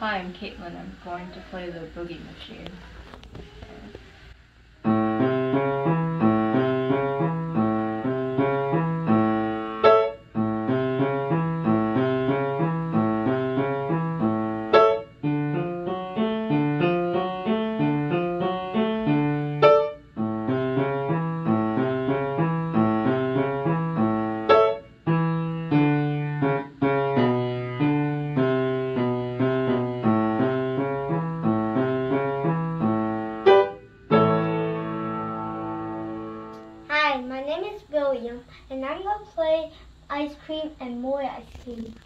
Hi, I'm Kaitlyn. I'm going to play the Boogie Machine. Hi, my name is William, and I'm going to play Ice Cream and More Ice Cream.